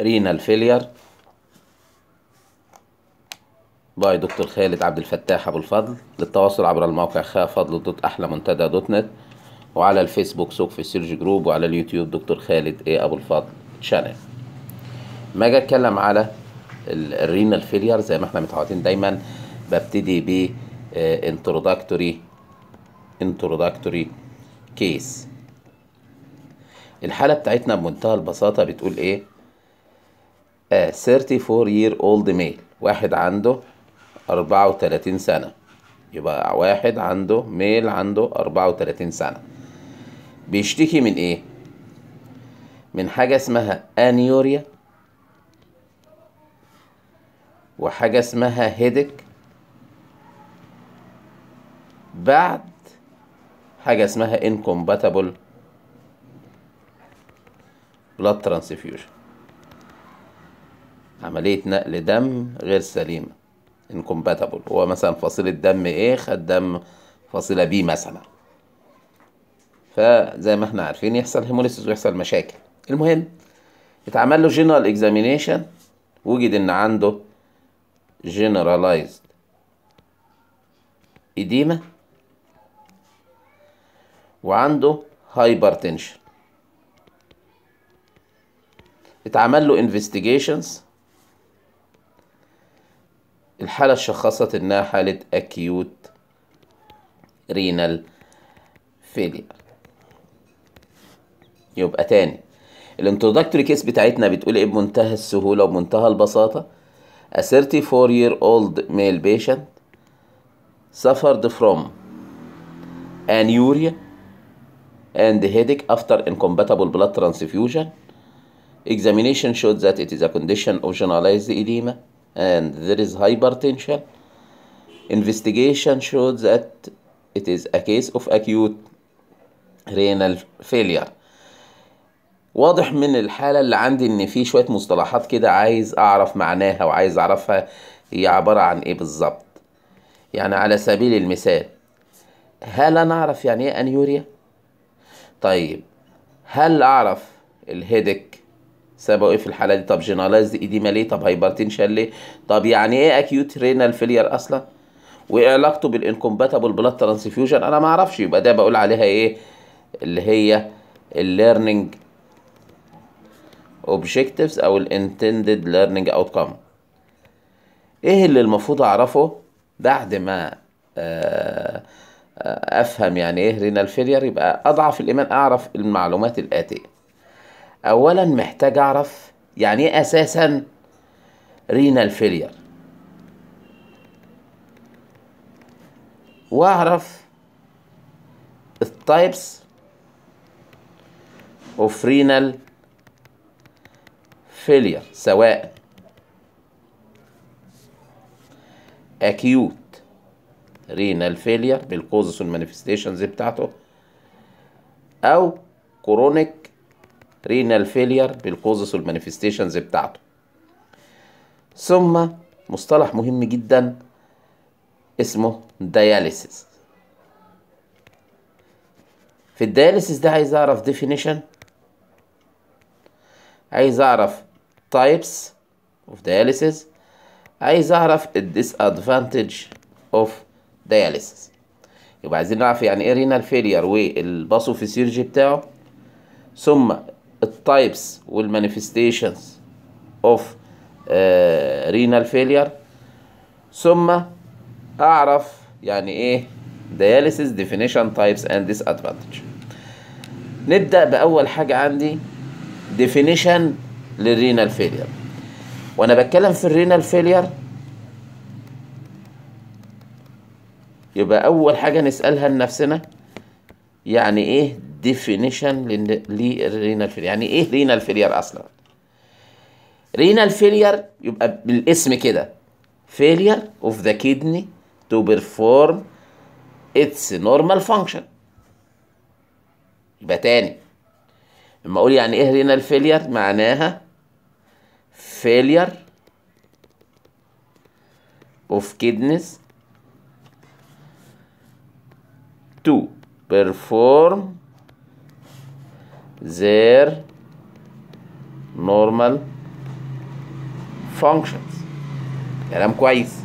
Renal failure. By دكتور خالد عبد الفتاح أبو الفضل. للتواصل عبر الموقع خا فضل dot أحلى منتدى dot net. وعلى الفيسبوك سوق في سيرج group. وعلى اليوتيوب دكتور خالد A أبو الفضل channel. ما أجي أتكلم على ال renal failure. زي ما إحنا متعودين دايما ببتدي ب introductory introductory case الحالة بتاعتنا بمنتهى البساطة بتقول إيه؟ آه 34 year old male. واحد عنده 34 سنة. يبقى واحد عنده ميل عنده 34 سنة. بيشتكي من إيه؟ من حاجة اسمها انيوريا وحاجة اسمها هيدك بعد حاجة اسمها incompatible blood transfusion. عملية نقل دم غير سليمة incompatible. هو مثلا فصيلة دم A؟ خد دم فصيلة B مثلا. فزي ما إحنا عارفين يحصل hemolysis ويحصل مشاكل. المهم اتعمل له general examination وجد إن عنده generalized edema وعنده hypertension اتعمل له investigations الحالة اشخصت انها حالة acute renal failure يبقى تاني ال introductory case بتاعتنا بتقول إيه بمنتهى السهولة وبمنتهى البساطة A 34 year old male patient suffered from anuria and headache after incompatible blood transfusion. Examination showed that it is a condition of generalized edema and there is hypertension. Investigation showed that it is a case of acute renal failure. واضح من الحالة اللي عندي إن في شوية مصطلحات كده عايز أعرف معناها وعايز أعرفها هي عبارة عن إيه بالظبط يعني على سبيل المثال هل أنا أعرف يعني إيه anuria طيب هل أعرف ال headache سببه إيه في الحالة دي؟ طب generalized edema ليه طب hypertension ليه طب يعني إيه acute renal failure أصلا؟ وإيه علاقته بال incompatible blood transfusion أنا ما أعرفش. يبقى ده بقول عليها إيه؟ اللي هي ال learning objectives أو ال intended learning outcome. إيه اللي المفروض أعرفه بعد ما أفهم يعني إيه renal failure يبقى أضعف الإيمان أعرف المعلومات الآتية. اولا محتاج أعرف يعني إيه أساسا renal failure. وأعرف ال types of renal failure سواء acute renal failure بال causes وال manifestations بتاعته أو chronic renal failure بال causes وال manifestations بتاعته. ثم مصطلح مهم جدا اسمه dialysis. في ال dialysis ده عايز أعرف definition عايز أعرف types of dialysis عايز أعرف disadvantage of dialysis. يبقى عايزين نعرف يعني إيه renal failure وال pathophysiology بتاعه. ثم ال types وال manifestations of renal failure. ثم أعرف يعني إيه dialysis definition types and disadvantage. نبدأ بأول حاجة عندي definition لل renal failure وأنا بتكلم في ال renal failure يبقى أول حاجة نسألها لنفسنا يعني إيه definition لل renal failure يعني إيه renal failure أصلا؟ renal failure يبقى بالاسم كده. Failure of the kidney to perform its normal function. يبقى تاني. لما أقول يعني إيه renal failure معناها failure of kidneys to perform their normal functions كلام كويس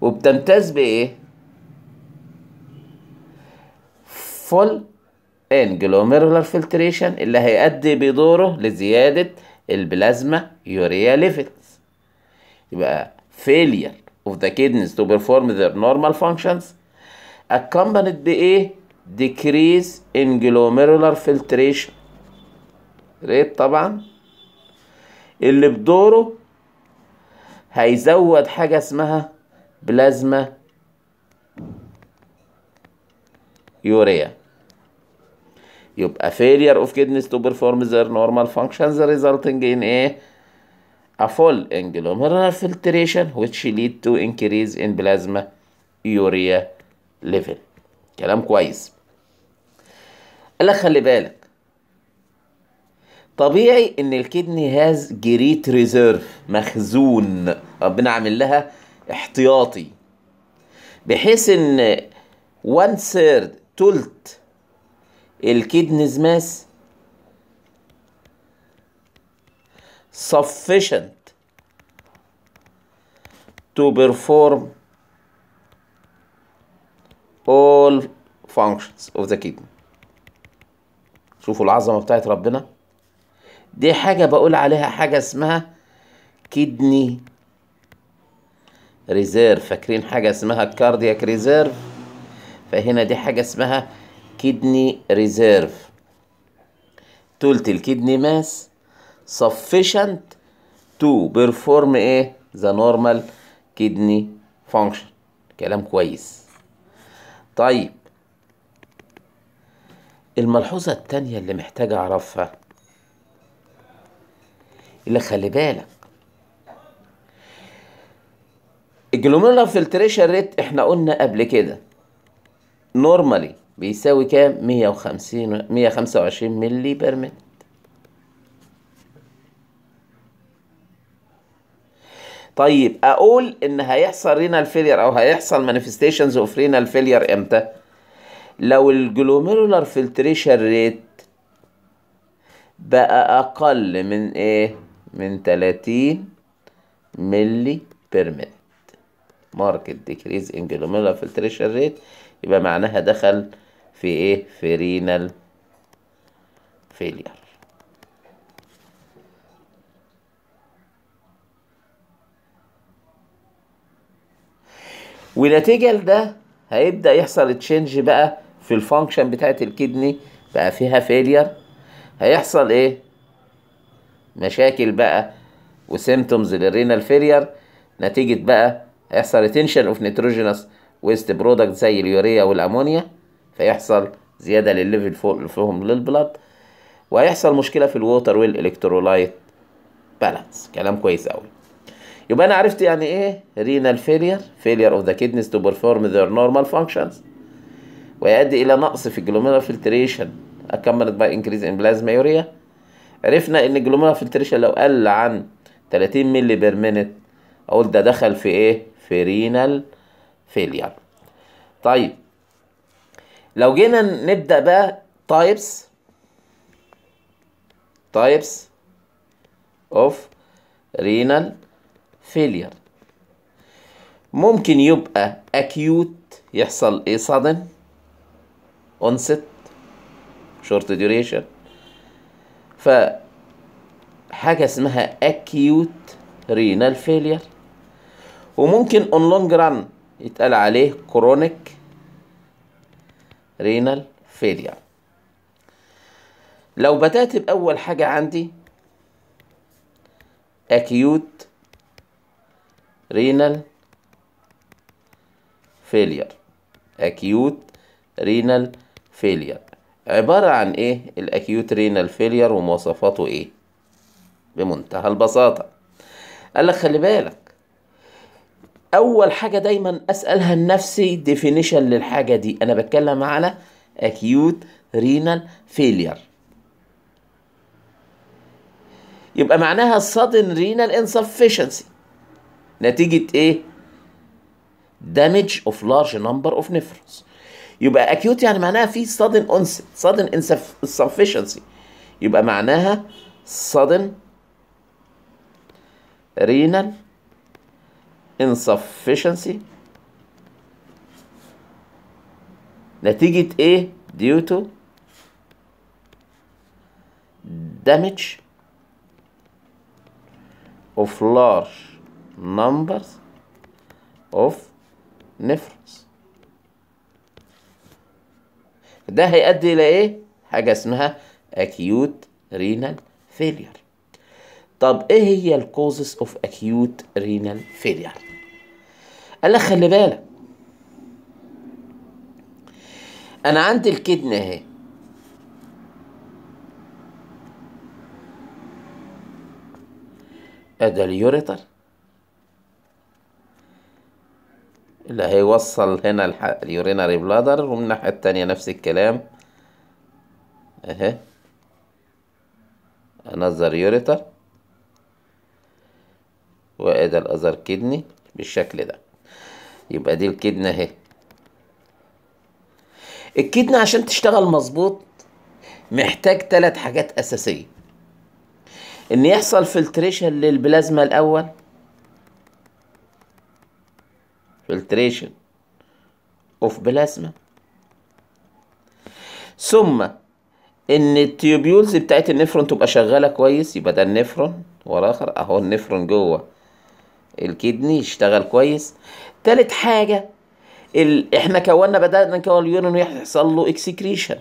وبتمتاز بايه fall glomerular filtration اللي هيؤدي بدوره لزيادة ال plasma urea levels يبقى failure of the kidneys to perform their normal functions accompanied بإيه decrease in glomerular filtration ريت طبعا اللي بدوره هيزود حاجة اسمها بلازما يوريا يبقى failure of kidneys to perform their normal functions resulting in a a fall in glomerular filtration which lead to increase in plasma urea level كلام كويس قال خلي بالك. طبيعي إن ال kidney has great reserve مخزون. ربنا عامل لها احتياطي. بحيث إن 1 third تلت ال kidneys mass sufficient to perform all functions of the kidney. شوفوا العظمة بتاعت ربنا. دي حاجة بقول عليها حاجة اسمها kidney reserve فاكرين حاجة اسمها cardiac reserve فهنا دي حاجة اسمها كدني ريزيرف تلت ال kidney mass sufficient to perform إيه the normal kidney function. كلام كويس. طيب الملحوظة التانية اللي محتاج أعرفها. اللي خلي بالك ال glomerular filtration rate إحنا قلنا قبل كده normally بيساوي كام؟ 150 125 ملي per طيب أقول إن هيحصل renal failure أو هيحصل manifestations of renal failure إمتى؟ لو ال glomerular filtration rate بقى أقل من إيه؟ من 30 ملي per minute marked decrease in glomerular filtration rate يبقى معناها دخل في إيه؟ في renal failure ونتيجة لده هيبدأ يحصل change بقى في ال function بتاعت ال kidney بقى فيها failure هيحصل إيه؟ مشاكل بقى و symptoms لل renal failure نتيجة بقى هيحصل retention of nitrogenous waste product زي اليوريا والأمونيا فيحصل زيادة لل level فوق فيهم لل blood وهيحصل مشكلة في ال water وال electrolyte balance كلام كويس قوي يبقى أنا عرفت يعني إيه renal failure failure of the kidneys to perform their normal functions ويؤدي إلى نقص في glomerular filtration accompanied by increase in plasma urea عرفنا ان glomerular filtration لو قل عن 30 ملي بير مينت أقول ده دخل في إيه في renal failure طيب لو جينا نبدأ بقى types types of renal failure ممكن يبقى acute يحصل إيه sudden onset short duration ف حاجة اسمها acute renal failure وممكن on long run يتقال عليه chronic renal failure لو بدأت بأول حاجة عندي acute renal failure. Acute renal failure. عبارة عن إيه؟ ال acute renal failure ومواصفاته إيه؟ بمنتهى البساطة. قال لك خلي بالك. أول حاجة دايما أسألها لنفسي definition للحاجة دي. أنا بتكلم على acute renal failure. يبقى معناها sudden renal insufficiency. نتيجة إيه damage of large number of nephrons يبقى acute يعني معناها في sudden onset sudden insufficiency يبقى معناها sudden renal insufficiency نتيجة إيه due to damage of large numbers of nephrons ده هيؤدي إلى إيه؟ حاجة اسمها acute renal failure. طب إيه هي ال causes of acute renal failure قال لك خلي بالك. أنا عندي ال kidney أهي. ادي ال ureter اللي هيوصل هنا. ال urinary bladder ومن الناحية التانية نفس الكلام. اهي. انظر ureter وادي ال other kidney بالشكل ده. يبقى دي ال kidney اهي. ال kidney عشان تشتغل مظبوط محتاج ثلاث حاجات أساسية. إن يحصل filtration للبلازما الأول filtration of plasma ثم إن ال tubules بتاعت النفرون تبقى شغالة كويس يبقى ده النفرون ورا آخر. أهو النفرون جوه ال kidney يشتغل كويس. تالت حاجة ال... إحنا كونا بدأنا نكون ال urine ويحصل له excretion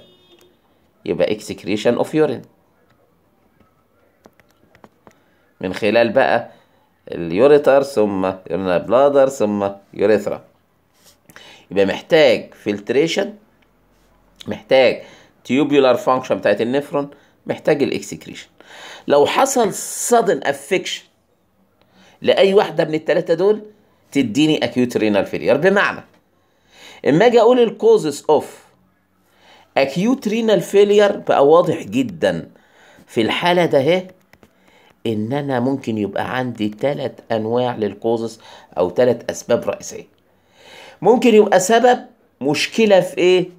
يبقى excretion of urine من خلال بقى ال ureter ثم urinary bladder ثم urethra. يبقى محتاج filtration محتاج tubular function بتاعت النفرون محتاج ال excretion. لو حصل sudden affection لأي واحدة من الثلاثه دول تديني acute renal failure بمعنى إما أجي أقول ال causes of acute renal failure بقى واضح جدا في الحالة ده اهي إن أنا ممكن يبقى عندي ثلاث أنواع لل causes أو ثلاث أسباب رئيسية. ممكن يبقى سبب مشكلة في إيه؟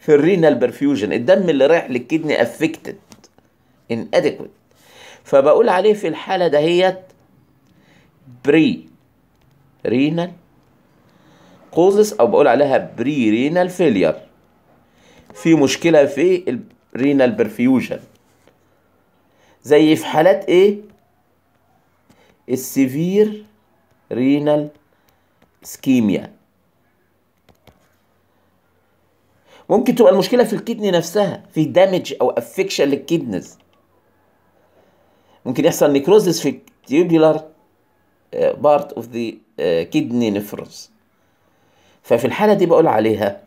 في ال renal perfusion الدم اللي رايح لل kidney affected inadequate فبقول عليه في الحالة دهيت prerenal causes أو بقول عليها prerenal failure في مشكلة في ال renal perfusion زي في حالات إيه ال severe renal ischemia. ممكن تبقى المشكلة في ال kidney نفسها في damage أو affection لل kidneys ممكن يحصل necrosis في ال tubular part of the kidney nephrons ففي الحالة دي بقول عليها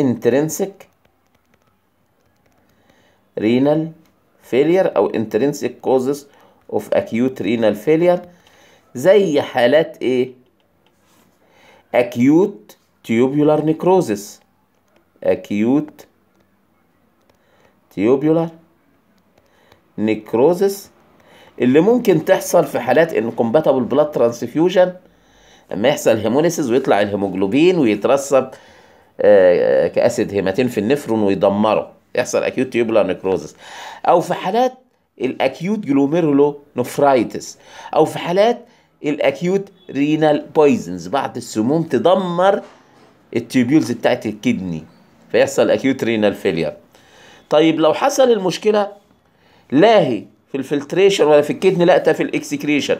intrinsic renal failure أو intrinsic causes of acute renal failure زي حالات إيه acute tubular necrosis acute tubular necrosis اللي ممكن تحصل في حالات incompatible blood transfusion لما يحصل hemolysis ويطلع الهيموجلوبين ويترسب آه ك acid hematin في النفرون ويدمره يحصل acute tubular necrosis أو في حالات ال acute glomerulonephritis أو في حالات ال acute renal poisons بعض السموم تدمر ال tubules بتاعت ال kidney فيحصل acute renal failure طيب لو حصل المشكلة لا هي في ال filtration ولا في ال kidney لا في ال excretion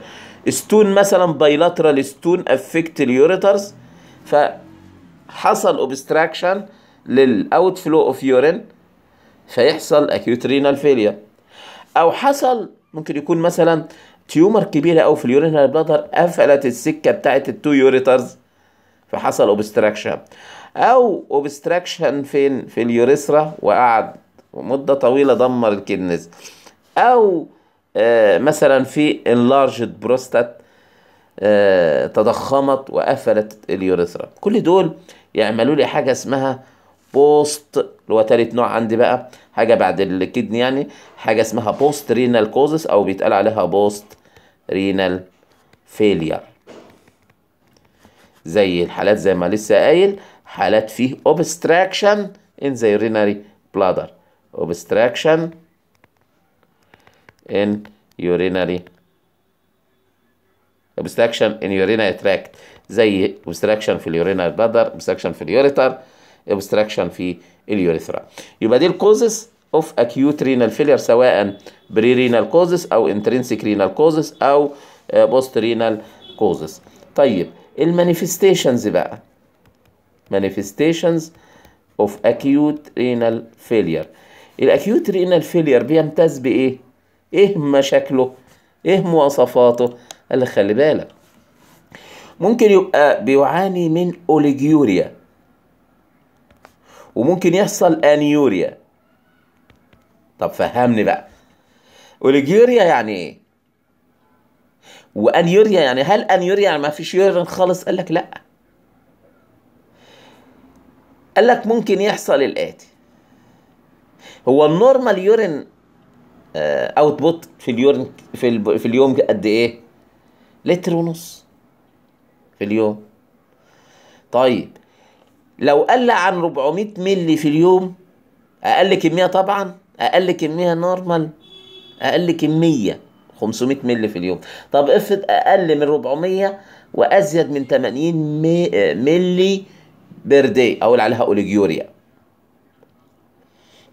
stone مثلا bilateral stone affect ال ureters فحصل obstruction لل outflow of urine فيحصل acute renal failure أو حصل ممكن يكون مثلا tumor كبيرة أو في ال urinary bladder قفلت السكة بتاعت ال two ureters فحصل obstruction أو obstruction فين؟ في ال urethra وقعد مدة طويلة دمر ال kidneys أو آه مثلا في enlarged prostate آه تضخمت وقفلت ال urethra. كل دول يعملوا لي حاجة اسمها post اللي هو تالت نوع عندي بقى حاجة بعد ال kidney يعني حاجة اسمها postrenal causes أو بيتقال عليها postrenal failure زي الحالات زي ما لسه قايل حالات فيه obstruction in the urinary bladder. obstruction in urinary obstruction in urinary tract. زي obstruction في ال urinal bladder obstruction في ال ureter obstruction في ال urethra يبقى دي ال causes of acute renal failure سواء pre-renal causes أو intrinsic renal causes أو post-renal causes طيب ال manifestations بقى. Manifestations of acute renal failure. ال acute renal failure بيمتاز بإيه؟ إيه مشاكله؟ إيه مواصفاته؟ قال لك خلي بالك. ممكن يبقى بيعاني من اوليجيوريا وممكن يحصل آنيوريا. طب فهمني بقى. اوليجيوريا يعني إيه؟ وأنيوريا يعني هل أنيوريا يعني ما فيش يورين خالص؟ قال لك لا. قال لك ممكن يحصل الآتي. هو ال normal urine output في ال urine في, في اليوم قد إيه؟ لتر ونص في اليوم. طيب لو قل عن 400 ملي في اليوم أقل كمية طبعا أقل كمية normal أقل كمية 500 ملي في اليوم. طب افرض أقل من 400 وأزيد من 80 مي- ملي per day أقول عليها oliguria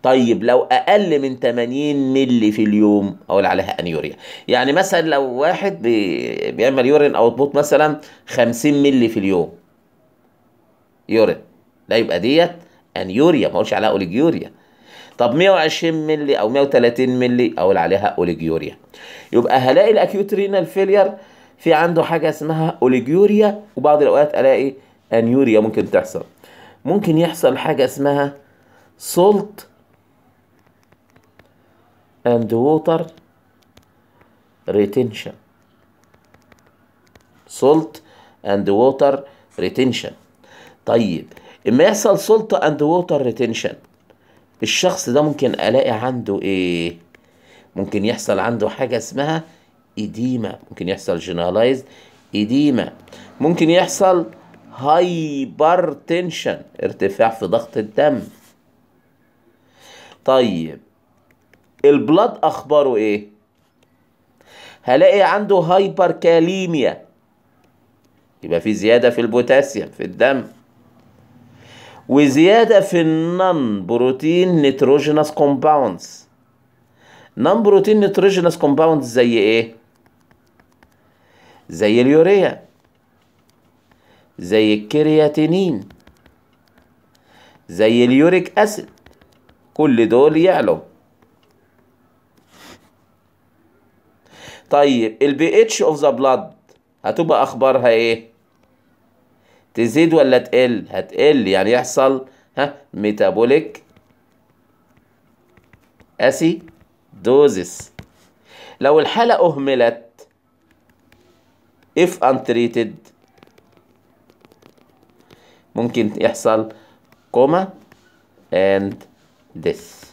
طيب لو أقل من 80 ملي في اليوم أقول عليها anuria. يعني مثلا لو واحد بي... بيعمل urine output مثلا 50 ملي في اليوم. urine. لا يبقى that anuria ما اقولش عليها oliguria طب 120 ملي أو 130 ملي أقول عليها oliguria يبقى هلاقي ال acute renal failure في عنده حاجة اسمها اوليجيوريا وبعض الأوقات ألاقي انيوريا ممكن تحصل. ممكن يحصل حاجة اسمها سولت and water retention. salt and water retention. طيب إما يحصل salt and water retention. الشخص ده ممكن ألاقي عنده إيه؟ ممكن يحصل عنده حاجة اسمها edema ممكن يحصل generalized edema ممكن يحصل hypertension ارتفاع في ضغط الدم. طيب ال blood أخباره إيه؟ هلاقي عنده hyperkalemia يبقى في زيادة في البوتاسيوم في الدم. وزيادة في ال non-protein nitrogenous compounds non-protein nitrogenous compounds زي إيه؟ زي اليوريا. زي الكرياتينين. زي ال uric acid. كل دول يعلوا طيب ال pH of the blood هتبقى أخبارها إيه؟ تزيد ولا تقل؟ هتقل. يعني يحصل ها metabolic acidosis لو الحالة أهملت if untreated ممكن يحصل coma and death.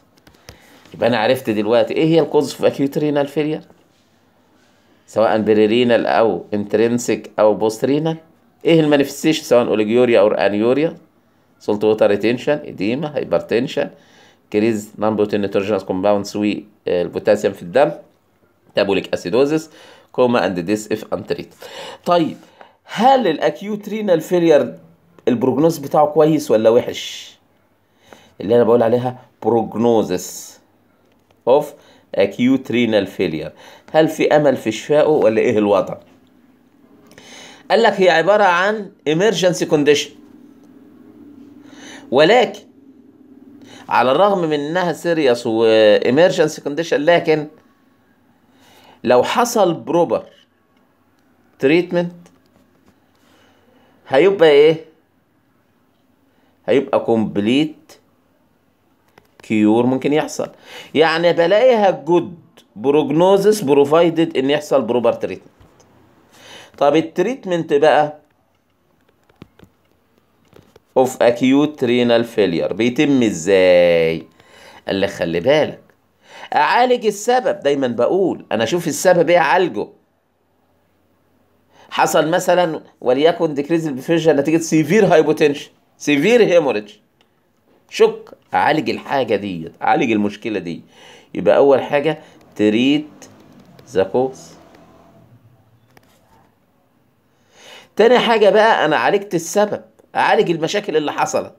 يبقى أنا عرفت دلوقتي إيه هي ال cause في acute renal failure سواء pre-renal أو intrinsic أو post-renal إيه ال manifestation سواء oliguria أو anuria؟ salt water retention edema hypertension increase non-protein nitrogenous compounds والبوتاسيوم في الدم. metabolic acidosis coma and death if untreated طيب هل ال acute renal failure ال prognosis بتاعه كويس ولا وحش؟ اللي أنا بقول عليها prognosis of acute renal failure. هل في أمل في شفائه ولا إيه الوضع؟ قال لك هي عبارة عن emergency condition. ولكن على الرغم من إنها serious emergency condition لكن لو حصل proper treatment هيبقى إيه؟ هيبقى complete cure ممكن يحصل. يعني بلاقيها good prognosis provided إن يحصل proper treatment طب ال treatment بقى of acute renal failure بيتم إزاي؟ قال لك خلي بالك. أعالج السبب دايما بقول أنا أشوف السبب إيه أعالجه. حصل مثلا وليكن decrease ال perfusion نتيجة severe hypotension severe hemorrhage shock. أعالج الحاجة دي أعالج المشكلة دي. يبقى أول حاجة treat the cause تاني حاجة بقى أنا عالجت السبب أعالج المشاكل اللي حصلت.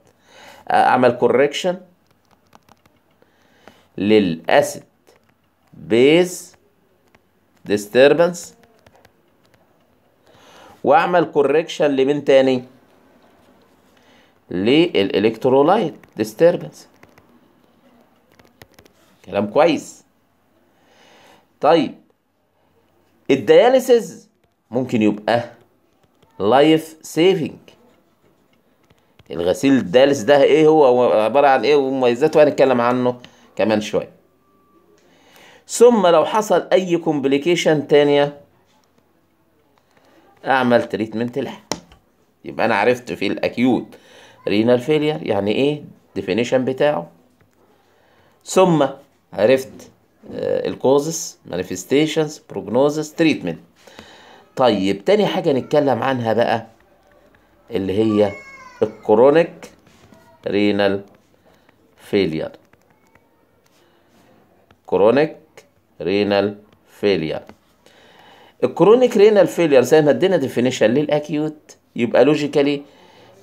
أعمل correction لل acid base disturbance وأعمل correction لمين تاني؟ لل electrolyte disturbance كلام كويس. طيب ال dialysis ممكن يبقى life saving الغسيل ال dialysis ده إيه هو؟ عبارة عن إيه؟ ومميزاته هنتكلم عنه كمان شوية. ثم لو حصل أي complication تانية اعمل treatment لها. يبقى أنا عرفت في ال acute renal failure يعني إيه؟ definition بتاعه. ثم عرفت ال causes manifestations prognosis treatment طيب تاني حاجة نتكلم عنها بقى اللي هي ال chronic renal failure chronic renal failure ال chronic renal failure زي ما ادينا definition لل acute يبقى logically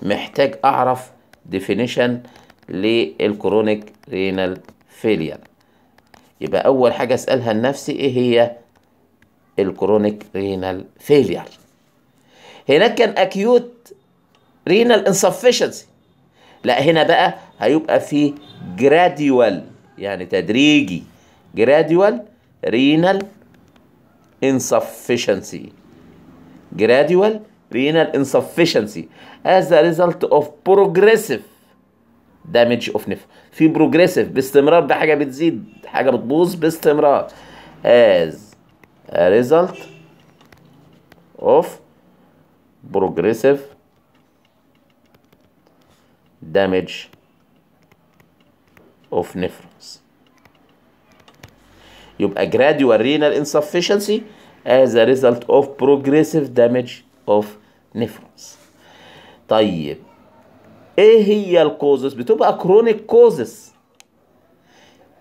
محتاج أعرف definition لل chronic renal failure يبقى أول حاجة أسألها لنفسي إيه هي ال chronic renal failure هناك كان acute renal insufficiency لا هنا بقى هيبقى في جراديوال يعني تدريجي جراديوال رينال insufficiency. gradual renal insufficiency as a result of progressive damage of nephrons في progressive باستمرار ده حاجة بتزيد حاجة بتبوظ باستمرار. As a result of progressive damage of nephrons يبقى gradual renal insufficiency as a result of progressive damage of nephrons طيب إيه هي ال causes بتبقى chronic causes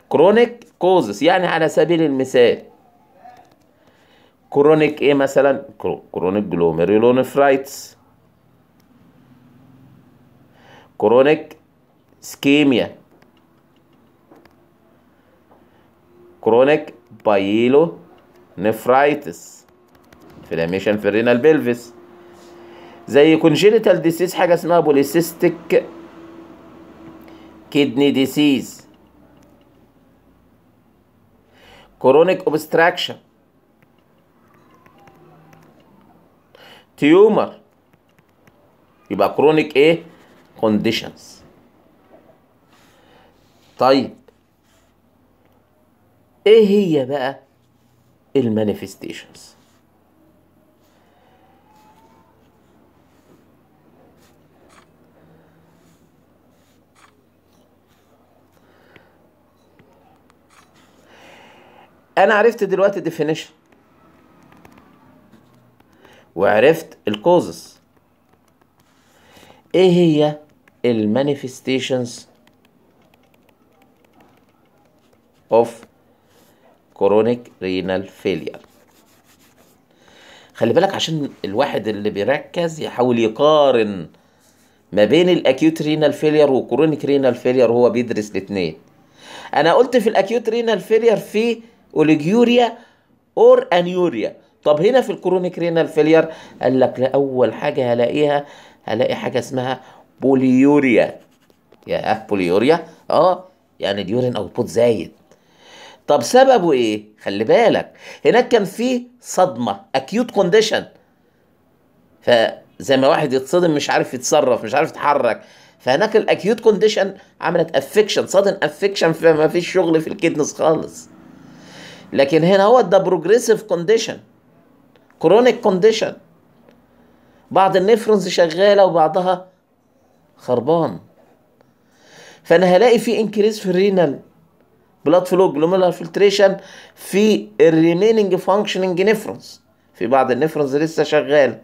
chronic causes يعني على سبيل المثال chronic إيه مثلا chronic glomerulonephritis chronic ischemia chronic pyelonephritis inflammation في ال renal pelvis زي congenital disease حاجة اسمها polycystic kidney disease chronic obstruction tumor يبقى chronic إيه conditions طيب. إيه هي بقى ال manifestations؟ أنا عرفت دلوقتي definition وعرفت ال causes إيه هي ال manifestations of chronic renal failure خلي بالك عشان الواحد اللي بيركز يحاول يقارن ما بين ال acute renal failure و chronic renal failure وهو بيدرس الاثنين أنا قلت في ال acute renal failure في oliguria or anuria طب هنا في ال chronic renal failure قال لك لا أول حاجة هلاقيها هلاقي حاجة اسمها polyuria. يا polyuria؟ آه يعني ال urine output زايد. طب سببه إيه؟ خلي بالك هناك كان في صدمة acute condition فزي ما واحد يتصدم مش عارف يتصرف مش عارف يتحرك. فهناك ال acute condition عملت affection sudden affection فما فيش شغل في ال kidneys خالص. لكن هنا هو ده progressive condition chronic condition بعض ال nephrons شغالة وبعضها خربان. فأنا هلاقي في increase في ال renal blood flow glomerular filtration في ال remaining functioning nephrons في بعض ال nephrons لسه شغال.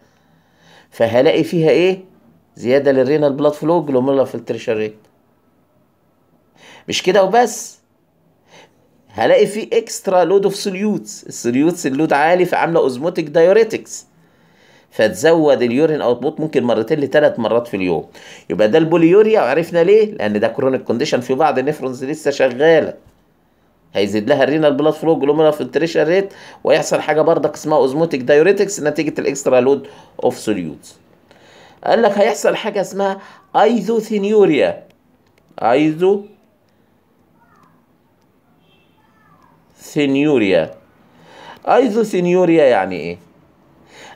فهلاقي فيها إيه؟ زيادة لل renal blood flow glomerular filtration rate مش كده وبس. هلاقي في extra load of solutes ال solutes ال load عالي فعاملة osmotic diuresis فتزود ال urine output ممكن مرتين لثلاث مرات في اليوم. يبقى ده ال polyuria وعرفنا ليه؟ لأن ده chronic condition في بعض ال nephrons لسه شغالة. هيزيد لها ال renal blood flow glomerular filtration rate ويحصل حاجة بردك اسمها osmotic diuresis نتيجة ال extra load of solutes قال لك هيحصل حاجة اسمها isosthenuria. isosthenuria isosthenuria يعني إيه؟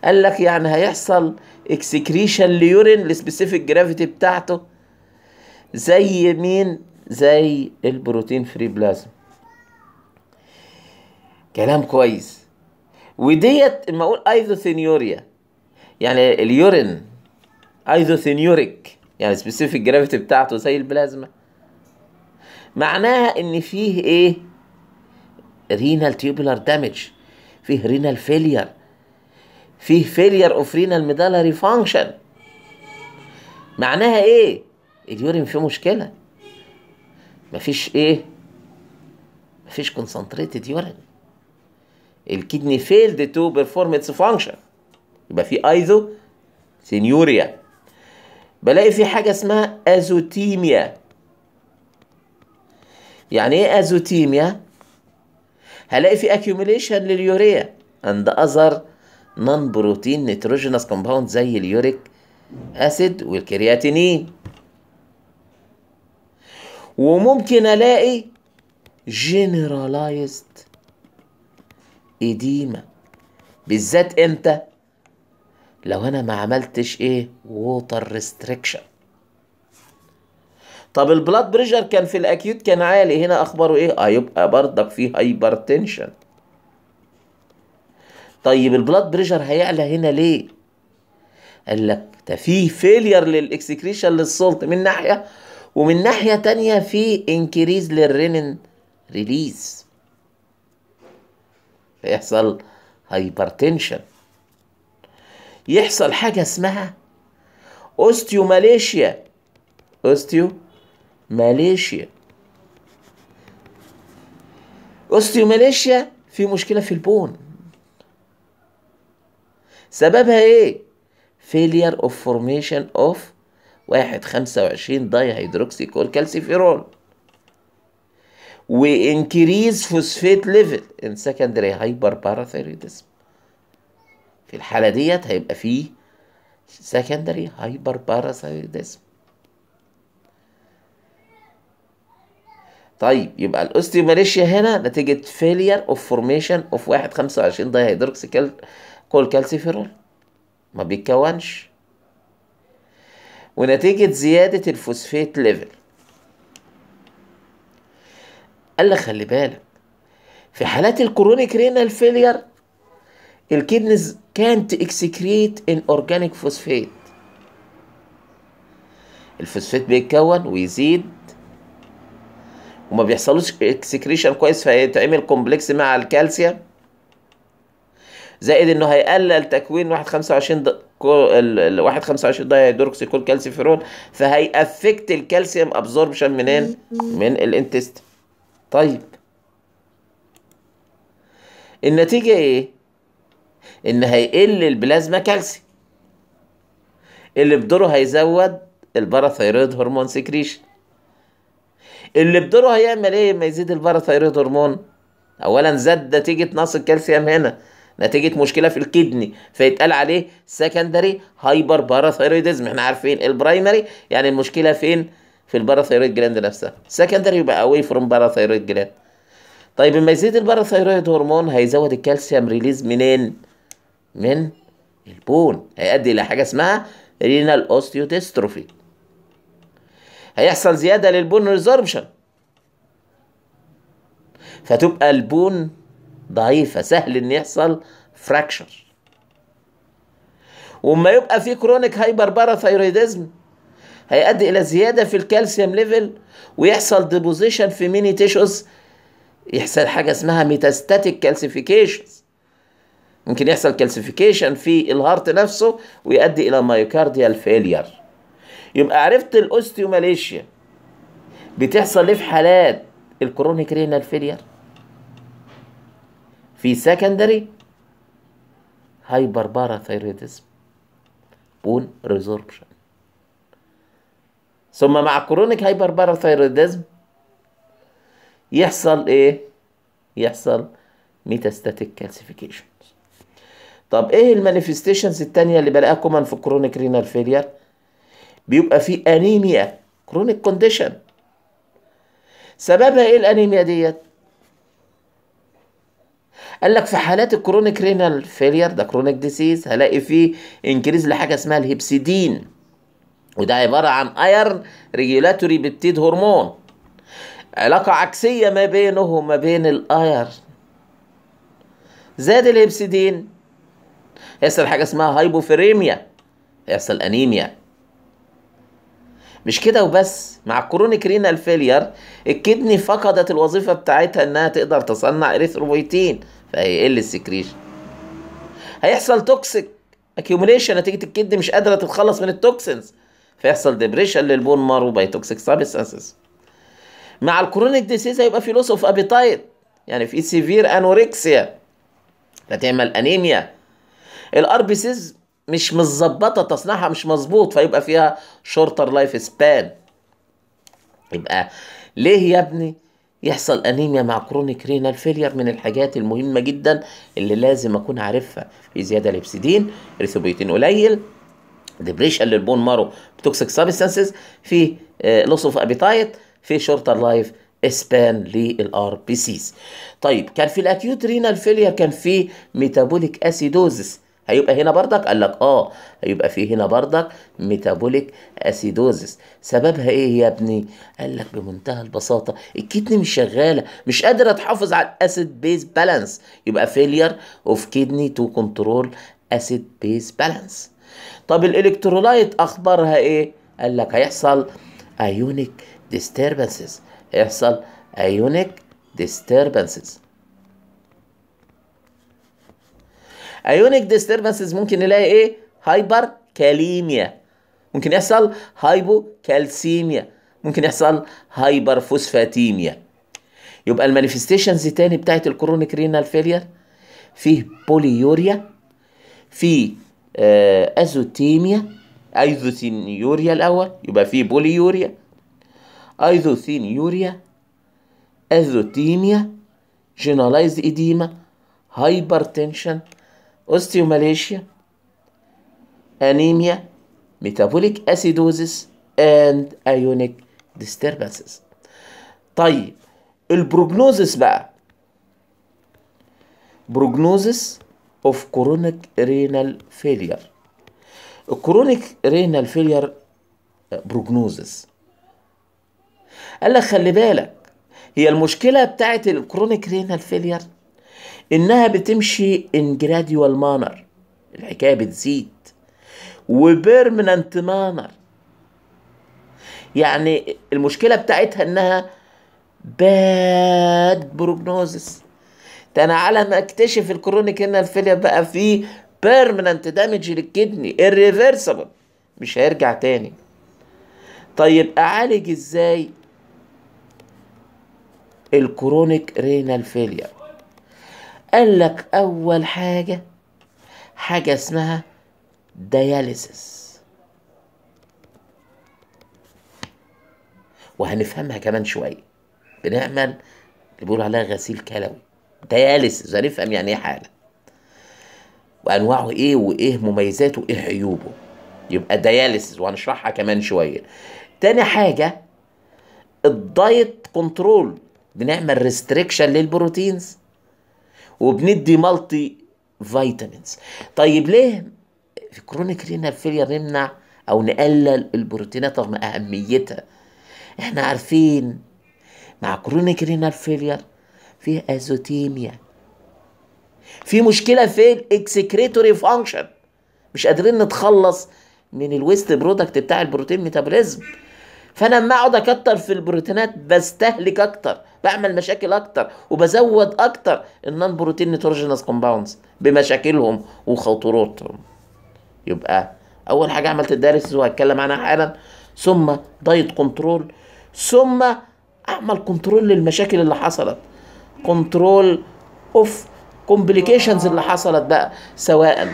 قال لك يعني هيحصل excretion ل urine ال specific gravity بتاعته زي مين؟ زي ال protein free plasma كلام كويس. وديت اما أقول isosthenuria يعني ال urine isosthenuric يعني specific gravity بتاعته زي البلازما. معناها إن فيه إيه؟ renal tubular damage فيه renal failure فيه failure of renal medullary function معناها إيه؟ ال urine فيه مشكلة. مفيش إيه؟ مفيش concentrated urine ال kidney failed to perform its function يبقى في isosthenuria بلاقي في حاجة اسمها azotemia يعني إيه azotemia هلاقي في accumulation لليوريا. and other non protein nitrogenous compound زي اليوريك acid وال creatinine. وممكن ألاقي generalized edema بالذات إمتى؟ لو أنا ما عملتش إيه؟ water restriction طب ال blood pressure كان في ال acute كان عالي. هنا أخباره إيه؟ هيبقى برضك فيه hypertension طيب ال blood pressure هيعلى هنا ليه؟ قال لك ده في failure لل excretion لل salt من ناحية ومن ناحية تانية في increase لل renin release فيحصل hypertension يحصل حاجة اسمها osteomalacia osteomalacia. osteomalacia في مشكلة في ال bone. سببها إيه؟ Failure of formation of واحد خمسة وعشرين dihydroxycholecalciferol and increase phosphate level and secondary hyperparathyroidism في الحالة ديت هيبقى فيه secondary hyperparathyroidism طيب يبقى ال osteomalacia هنا نتيجة failure of formation of واحد خمسة وعشرين dihydroxycholecalciferol. ما بيتكونش. ونتيجة زيادة ال phosphate level قال لك خلي بالك في حالات الكرونيك رينال فيلير الكدنز كانت اكسكريت ان اورجانيك فوسفيت الفوسفيت بيتكون ويزيد وما بيحصلوش excretion كويس فيتعمل complex مع الكالسيوم. زائد إنه هيقلل تكوين 1 25 د... ال 1 25 dihydroxycholecalciferol فهي affect ال calcium absorption منين؟ من ال intestine طيب. النتيجة إيه؟ إن هيقل ال plasma calcium. اللي بدوره هيزود ال parathyroid hormone secretion اللي بدوره هيعمل إيه؟ لما يزيد ال parathyroid hormone. اولا زاد نتيجة نقص الكالسيوم هنا نتيجة مشكلة في ال kidney فيتقال عليه secondary hyperparathyroidism إحنا عارفين ال primary يعني المشكلة فين؟ في ال parathyroid gland نفسها. secondary يبقى away from parathyroid gland طيب لما يزيد ال parathyroid hormone هيزود ال calcium release منين؟ من ال bone. هيؤدي إلى حاجة اسمها renal osteodystrophy هيحصل زيادة لل bone resorption فتبقى ال bone ضعيفة سهل إن يحصل fracture وما يبقى في chronic hyperparathyroidism هيؤدي إلى زيادة في ال calcium level ويحصل deposition في many tissues يحصل حاجة اسمها metastatic calcifications ممكن يحصل calcification في ال heart نفسه ويؤدي إلى myocardial failure يبقى عرفت ال osteomalacia. بتحصل ليه في حالات ال chronic renal failure؟ في secondary hyperparathyroidism bone resorption ثم مع chronic hyperparathyroidism يحصل إيه؟ يحصل metastatic calcification طب إيه ال manifestations التانية اللي بلاقيها common في chronic renal failure؟ بيبقى في انيميا chronic condition سببها إيه الانيميا ديت؟ قال لك في حالات ال chronic renal failure ده chronic disease هلاقي فيه increase لحاجة اسمها ال hepcidin وده عبارة عن iron regulatory peptide hormone علاقة عكسية ما بينه وما بين ال iron زاد ال hepcidin. يحصل حاجة اسمها hypoferremia يحصل انيميا مش كده وبس. مع ال chronic renal failure ال kidney فقدت الوظيفة بتاعتها إنها تقدر تصنع اريثروبويتين فهيقل ال secretion هيحصل toxic accumulation نتيجة ال kidney مش قادرة تتخلص من ال toxins فيحصل depression لل bone marrow by toxic substances مع ال chronic disease هيبقى في loss of appetite يعني في severe anorexia فتعمل انيميا ال RBCs مش متظبطة تصنيعها مش مظبوط فيبقى فيها shorter life span يبقى ليه يا ابني؟ يحصل انيميا مع chronic renal failure من الحاجات المهمة جدا اللي لازم أكون عارفها. في زيادة ال hepcidin erythropoietin قليل depression لل bone marrow ب toxic substances في loss of appetite في shorter life span لل RBCs طيب كان في ال acute renal failure كان في metabolic acidosis هيبقى هنا بردك قال لك آه هيبقى في هنا بردك metabolic acidosis سببها إيه يا ابني؟ قال لك بمنتهى البساطة ال kidney مش شغالة مش قادرة تحافظ على ال acid base balance. يبقى failure of kidney to control acid base balance طب ال electrolyte اخبارها إيه؟ قال لك هيحصل ionic disturbances هيحصل ionic disturbances ionic disturbances ممكن نلاقي إيه؟ hyperkalemia ممكن يحصل hypocalcemia ممكن يحصل hyperphosphatemia يبقى ال manifestations تاني بتاعت ال chronic renal failure فيه polyuria فيه آه azotemia. isosthenuria الأول يبقى فيه polyuria. isosthenuria azotemia generalized edema hypertension osteomalacia anemia metabolic acidosis and ionic disturbances طيب ال prognosis بقى. prognosis of chronic renal failure ال chronic renal failure prognosis. قال لك خلي بالك هي المشكلة بتاعت ال chronic renal failure إنها بتمشي in gradual manner الحكاية بتزيد. و permanent manner. يعني المشكلة بتاعتها إنها bad prognosis ده أنا على ما أكتشف ال chronic renal failure بقى فيه permanent damage لل kidney. irreversible. مش هيرجع تاني. طيب أعالج إزاي ال chronic renal failure قال لك أول حاجة حاجة اسمها dialysis وهنفهمها كمان شوية. بنعمل اللي بيقولوا عليها غسيل كلوي. dialysis هنفهم يعني إيه حالا وأنواعه إيه وإيه مميزاته وإيه عيوبه. يبقى dialysis وهنشرحها كمان شوية. تاني حاجة ال diet control بنعمل restriction لل proteins. وبندي multivitamins. طيب ليه في chronic renal failure نمنع أو نقلل البروتينات رغم أهميتها؟ إحنا عارفين مع chronic renal failure في azotemia. في مشكلة في ال excretory function. مش قادرين نتخلص من ال waste product بتاع ال protein metabolism. فأنا لما أقعد أكتر في البروتينات بستهلك أكتر. بعمل مشاكل أكتر وبزود أكتر ال non protein nitrogenous compounds بمشاكلهم وخطوراتهم. يبقى أول حاجة عملت ال dialysis وهتكلم عنها حالا. ثم diet control. ثم أعمل control للمشاكل اللي حصلت. control of complications اللي حصلت بقى سواء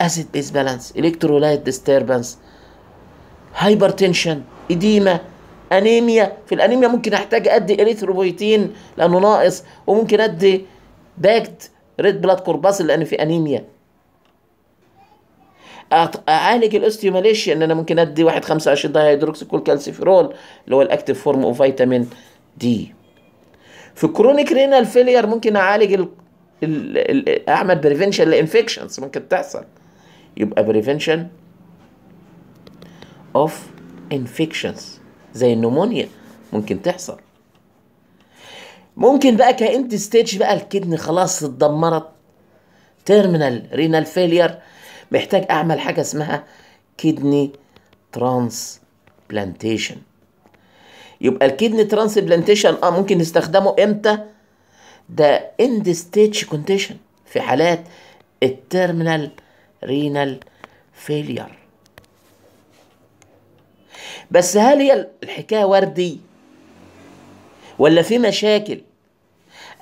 acid base balance electrolyte disturbance hypertension edema anemia. في الأنيميا ممكن أحتاج أدي اريثروبويتين لأنه ناقص وممكن أدي packed red blood corpuscle لأن في أنيميا. أعالج ال osteomalacia ان أنا ممكن أدي 1 25 dihydroxycholecalciferol اللي هو ال active form of vitamin D في chronic renal failure ممكن أعالج ال... ال... ال... أعمل prevention ل infections ممكن تحصل. يبقى prevention of infections زي ال pneumonia ممكن تحصل. ممكن بقى ك end stage بقى ال kidney خلاص اتدمرت. terminal renal failure محتاج أعمل حاجة اسمها kidney transplantation يبقى ال kidney transplantation آه ممكن نستخدمه إمتى؟ ده end stage condition في حالات ال terminal renal failure بس هل هي الحكاية وردي؟ ولا في مشاكل؟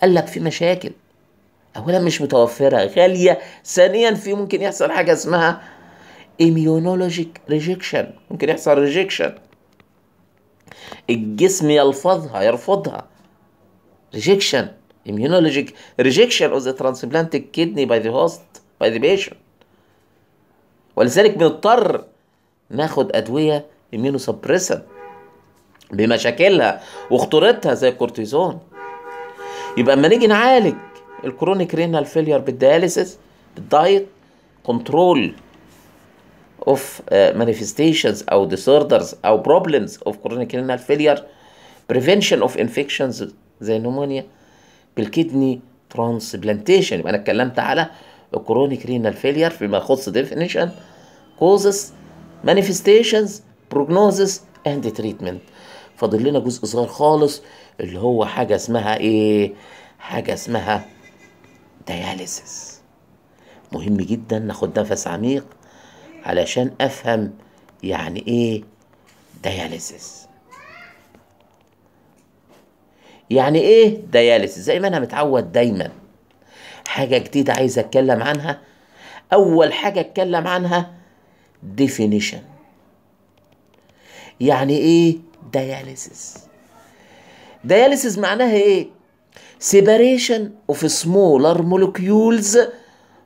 قال لك في مشاكل. اولا مش متوفرة. غالية. ثانيا في ممكن يحصل حاجة اسمها immunologic rejection. ممكن يحصل ريجكشن الجسم يلفظها يرفضها. rejection. immunologic rejection of the transplanted kidney by the host by the patient. ولذلك بنضطر ناخد أدوية immunosuppressant بمشاكلها وخطورتها زي الكورتيزون. يبقى اما نيجي نعالج ال chronic renal failure بال dialysis بال diet control of manifestations أو disorders أو problems of chronic renal failure prevention of infections زي ال pneumonia بال kidney transplantation يبقى أنا اتكلمت على ال chronic renal failure فيما يخص definition causes manifestations prognosis and treatment. فاضل لنا جزء صغير خالص اللي هو حاجة اسمها إيه؟ حاجة اسمها دياليسيس مهم جدا ناخد نفس عميق علشان أفهم يعني إيه دياليسيس يعني إيه دياليسيس زي ما أنا متعود دايما. حاجة جديدة عايز أتكلم عنها؟ أول حاجة أتكلم عنها definition. يعني إيه؟ dialysis dialysis معناها إيه؟ separation of smaller molecules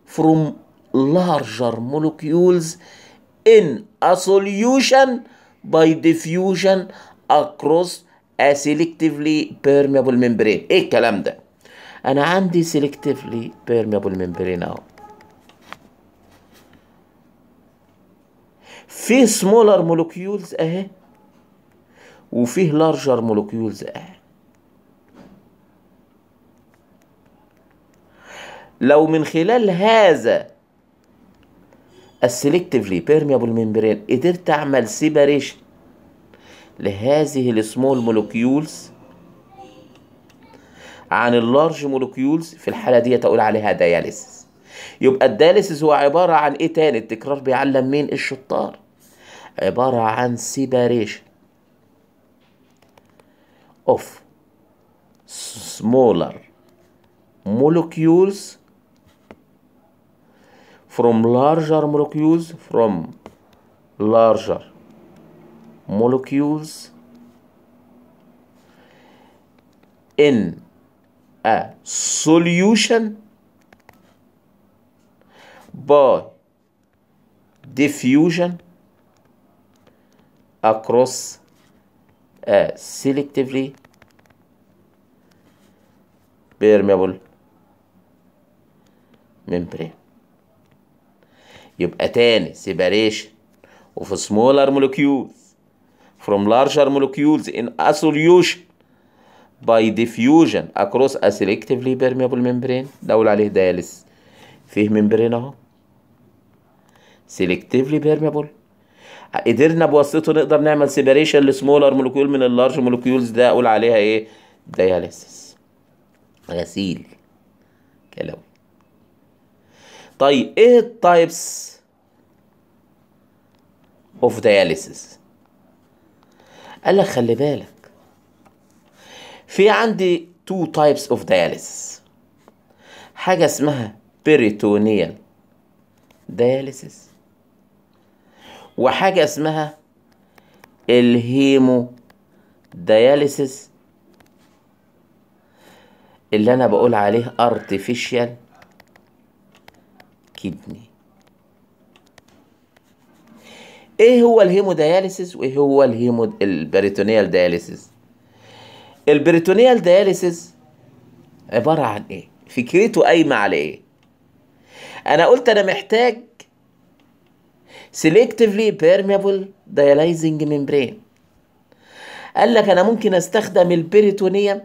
from larger molecules in a solution by diffusion across a selectively permeable membrane إيه الكلام ده؟ أنا عندي selectively permeable membrane اهو. في smaller molecules اهي. وفيه larger molecules. اهي لو من خلال هذا ال selectively permeable membrane قدرت اعمل separation لهذه ال small molecules عن ال large molecules في الحالة دي أقول عليها dialysis يبقى ال dialysis هو عبارة عن إيه تاني؟ التكرار بيعلم مين؟ الشطار. عبارة عن separation of smaller molecules from larger molecules from larger molecules in a solution by diffusion across a selectively permeable membrane يبقى تاني separation of smaller molecules from larger molecules in a solution by diffusion across a selectively permeable membrane ده أقول عليه dialysis فيه membrane اهو selectively permeable قدرنا بواسطته نقدر نعمل separation ل smaller molecule من ال large molecules ده أقول عليها إيه؟ dialysis غسيل. كلوي. طيب إيه ال types of dialysis قال لك خلي بالك. في عندي two types of dialysis حاجة اسمها peritoneal dialysis وحاجة اسمها ال hemodialysis اللي أنا بقول عليه artificial kidney إيه هو ال hemodialysis وإيه هو ال hemo ال peritoneal dialysis ال peritoneal dialysis عبارة عن إيه؟ فكرته قايمة على إيه؟ أنا قلت أنا محتاج selectively permeable dialyzing membrane. قال لك أنا ممكن أستخدم ال peritoneum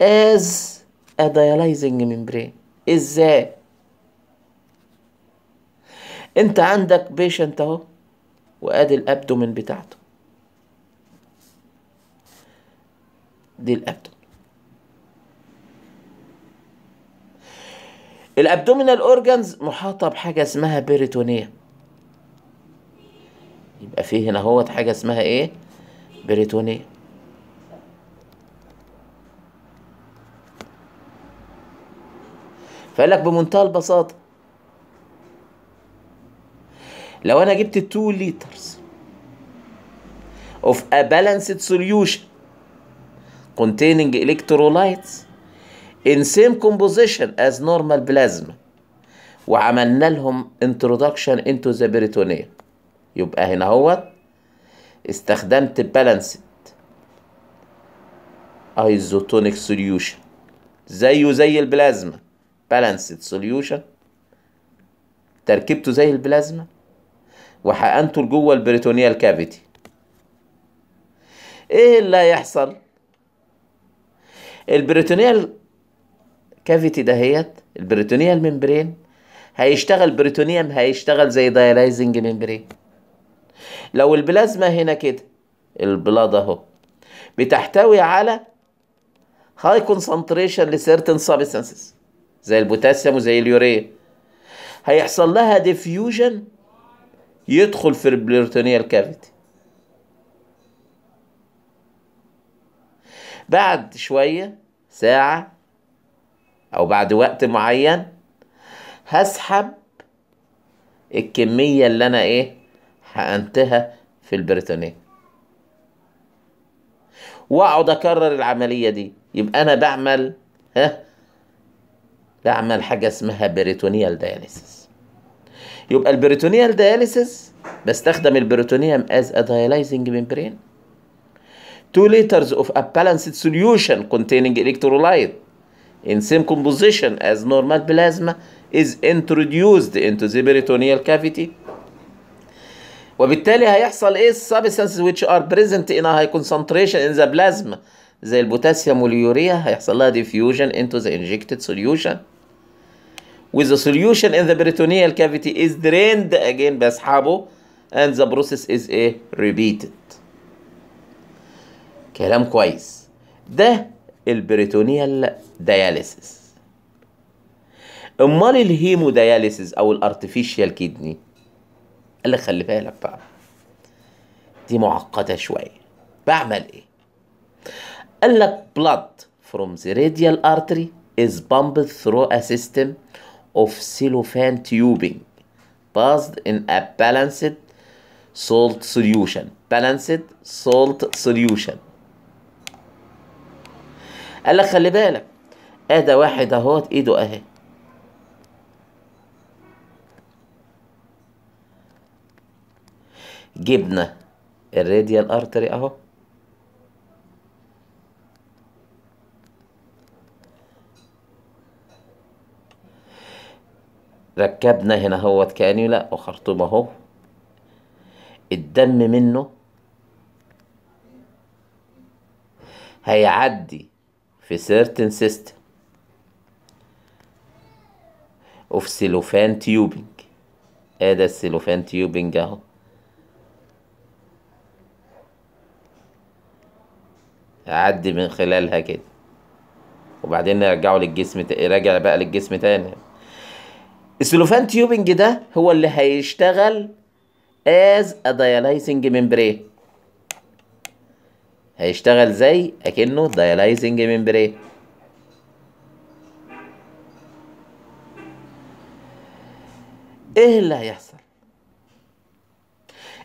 as a dialyzing membrane. إزاي؟ أنت عندك patient أهو وأدي ال abdomen بتاعته. دي ال abdomen ال abdominal organs محاطة بحاجة اسمها peritoneum يبقى فيه هنا اهوت حاجة اسمها إيه بريتونيوم فقال لك بمنتهى البساطه لو أنا جبت 2 liters of a balanced solution containing electrolytes in same composition as normal plasma وعملنا لهم introduction into the peritoneum يبقى هنا هو استخدمت balanced isotonic solution. زيه زي البلازما. balanced solution. تركيبته زي البلازما. وحقنته لجوه ال peritoneal cavity إيه اللي هيحصل؟ ال peritoneal cavity دهيت ال peritoneal membrane هيشتغل بريتونيوم هيشتغل زي dialyzing membrane لو البلازما هنا كده ال blood اهو. بتحتوي على high concentration ل certain substances زي البوتاسيوم وزي اليوريا. هيحصل لها diffusion يدخل في ال peritoneal cavity بعد شوية ساعة أو بعد وقت معين هسحب الكمية اللي أنا إيه حقنتها في ال peritoneal. وأقعد أكرر العملية دي. يبقى أنا بعمل ها؟ بعمل حاجة اسمها بريتونيال دياليسيس يبقى ال peritoneal dialysis بستخدم ال peritoneum as a dialyzing membrane 2 لترز of a balanced solution containing electrolyte in same composition as normal plasma is introduced into the peritoneal cavity. وبالتالي هيحصل إيه substances which present in a high concentration in the plasma زي البوتاسيوم واليوريا هيحصل لها diffusion into the injected solution with the solution in the peritoneal cavity is drained again بسحبه and the process is a repeated كلام كويس ده ال peritoneal dialysis امال ال hemodialysis أو ال artificial kidney قال لك خلي بالك بقى دي معقدة شوية بعمل إيه قال لك blood from the radial artery is pumped through a system of cellophane tubing passed in a balanced salt solution balanced salt solution قال لك خلي بالك ادي واحد اهوت ايده اهي جبنا الراديال ارتري أهو. ركبنا هنا هوت كانيولا وخرطوم أهو. الدم منه هيعدي في certain system of cellophane tubing. ادي ال cellophane tubing أهو؟ يعدي من خلالها كده. وبعدين نرجعه للجسم. راجع بقى للجسم تاني. ال cellophane tubing ده هو اللي هيشتغل as a dialyzing هيشتغل زي أكنه dialyzing membrane. إيه اللي هيحصل؟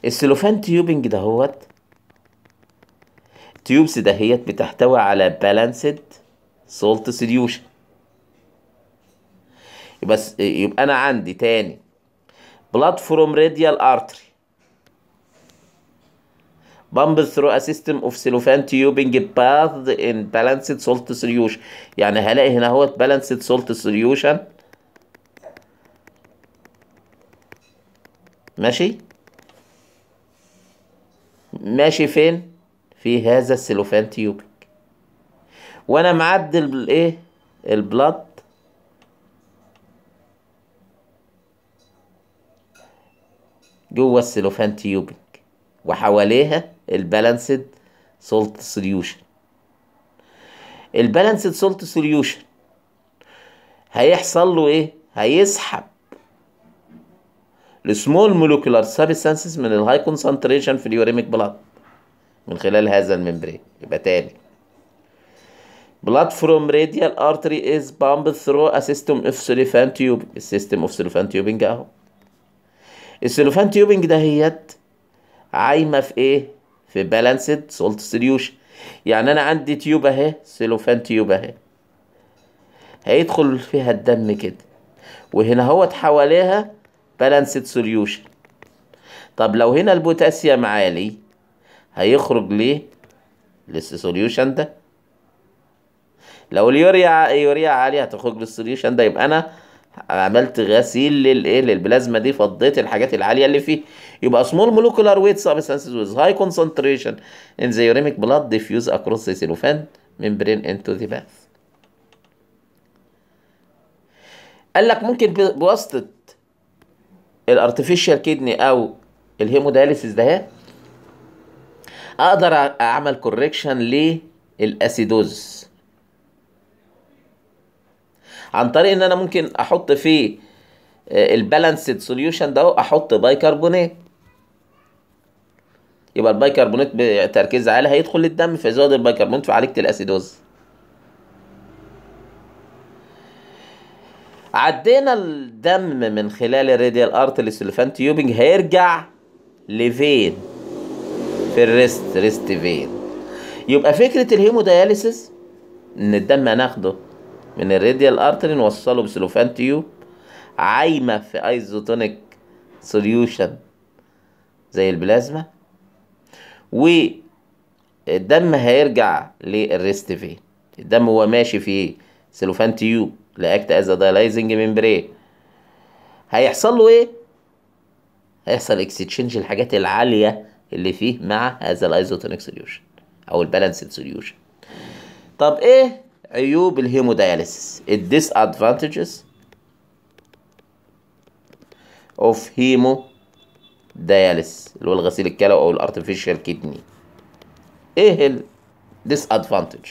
ال cellophane tubing دهوت tubes دهيت بتحتوي على balanced salt solution يبقى يبقى أنا عندي تاني blood from radial artery pumped through a system of cellophane tubing bathed in balanced salt solution يعني هلاقي هنا هو balanced salt solution ماشي ماشي فين في هذا ال cellophane tubing وأنا معدي الإيه؟ ال blood جوه ال cellophane tubing وحواليها ال balanced salt solution ال balanced salt solution هيحصل له إيه؟ هيسحب ال small molecular substances من ال high concentration في ال uremic blood من خلال هذا ال membrane يبقى تاني. Blood from radial artery is pumped through a system of cellophane tube. ال system of cellophane tubing اهو ال cellophane tubing دهيت عايمة في إيه؟ في balanced salt solution يعني أنا عندي tube أهي cellophane tube أهي. هيدخل فيها الدم كده. وهنا هوت حواليها balanced solution طب لو هنا البوتاسيوم عالي هيخرج ليه؟ لل solution ده. لو اليوريا يوريا عالية هتخرج لل solution ده يبقى أنا عملت غسيل للايه للبلازما دي فضيت الحاجات العالية اللي فيه. يبقى small molecular weight substances with high concentration in the uremic blood diffuse across the cellophane membrane into the bath. قال لك ممكن بواسطة ال artificial kidney أو ال hemodialysis ده أقدر أعمل correction لل acidosis. عن طريق إن أنا ممكن أحط فيه ال balanced solution ده أحط بايكربونات يبقى البايكربونات بتركيز عالي هيدخل للدم فيزود ال bicarbonate فيعالج ال acidosis. عدينا الدم من خلال ال radial artery لل cellophane tubing هيرجع لفين؟ في ال wrist wrist vein يبقى فكرة ال hemodialysis إن الدم هناخده من ال radial artery نوصله ب cellophane tube عايمة في isotonic solution زي البلازما والدم هيرجع لل wrist vein الدم هو ماشي في cellophane tube ل act as dialyzing membrane هيحصل له إيه؟ هيحصل اكستشينج الحاجات العالية اللي فيه مع هذا ال isotonic solution أو ال balanced solution طب إيه عيوب ال hemodialysis؟ ال disadvantages of hemodialysis اللي هو الغسيل الكلوي أو ال artificial kidney إيه ال disadvantage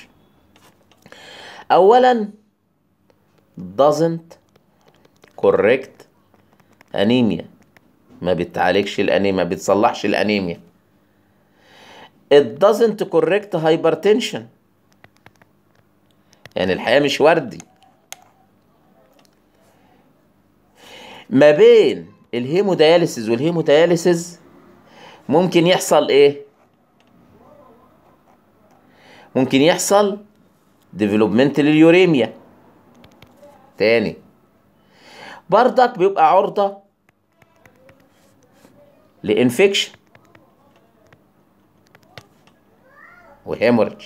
اولا doesn't correct anemia ما بتعالجش الأنيميا ما بتصلحش الأنيميا. It doesn't correct hypertension. يعني الحياة مش وردي. ما بين ال hemodialysis وال hemodialysis ممكن يحصل إيه؟ ممكن يحصل development لل uremia تاني. بردك بيبقى عرضة ل infection. و hemorrhage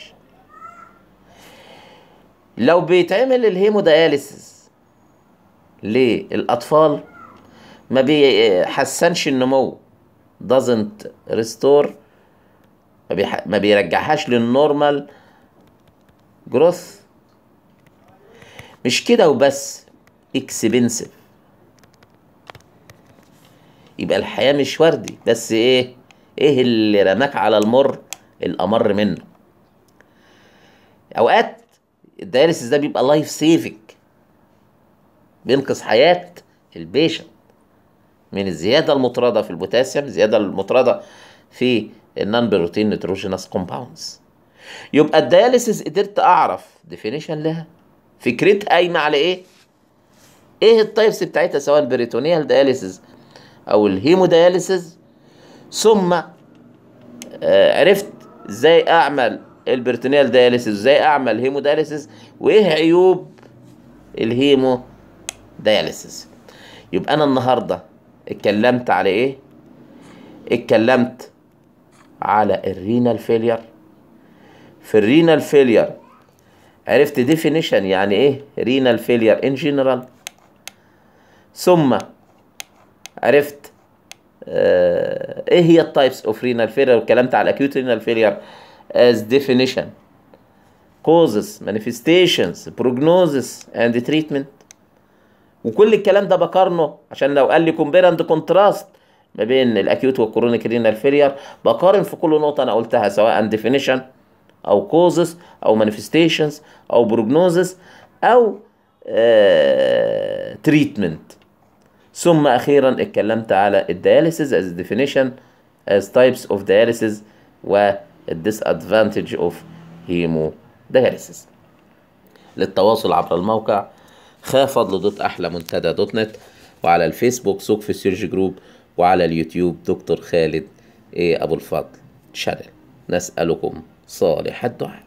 لو بيتعمل ال hemodialysis للأطفال ما بيحسنش النمو doesn't restore ما, بيح... ما بيرجعهاش لل normal growth مش كده وبس expensive يبقى الحياة مش وردي بس إيه إيه اللي رماك على المر الأمر منه. أوقات ال dialysis ده بيبقى life saving بينقذ حياة ال patient من الزيادة المطردة في البوتاسيوم الزيادة المطردة في ال non protein nitrogenous compounds يبقى ال dialysis قدرت أعرف definition لها؟ فكرتها قايمة على إيه؟ إيه ال types بتاعتها؟ سواء ال peritoneal dialysis أو ال hemodialysis. ثم آه، عرفت إزاي أعمل ال peritoneal dialysis إزاي اعمل hemodialysis وايه عيوب ال hemodialysis يبقى أنا النهارده اتكلمت على إيه؟ اتكلمت على ال renal failure. في ال renal failure عرفت definition يعني إيه renal failure in general ثم عرفت آه إيه هي ال types of renal failure واتكلمت على ال acute renal failure as definition. Causes manifestations prognosis and treatment. وكل الكلام ده بقارنه عشان لو قال لي compare and contrast ما بين ال acute وال chronic renal failure بقارن في كل نقطة أنا قلتها سواء definition أو causes أو manifestations أو prognosis أو treatment ثم أخيرا اتكلمت على ال dialysis as definition as types of dialysis و disadvantage of hemodialysis للتواصل عبر الموقع خافض dot أحلى منتدى dot net وعلى الفيسبوك سوق في السيرج group وعلى اليوتيوب دكتور خالد A أبو الفضل شانل نسألكم صالح الدعاء.